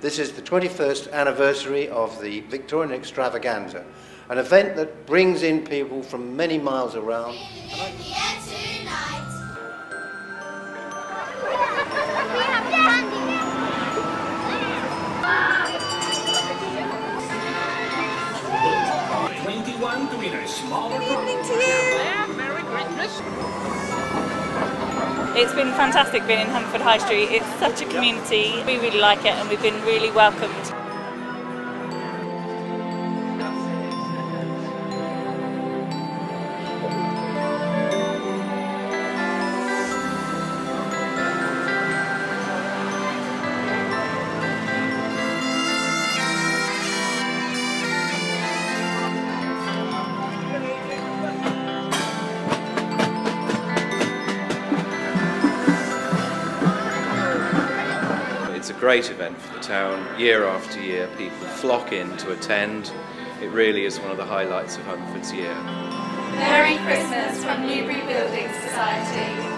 This is the 21st anniversary of the Victorian Extravaganza, an event that brings in people from many miles around. Twenty-one to win a smaller evening to you. Merry Christmas. It's been fantastic being in Hungerford High Street. It's such a community. We really like it and we've been really welcomed. Great event for the town. Year after year, people flock in to attend. It really is one of the highlights of Hungerford's year. Merry Christmas from Newbury Building Society.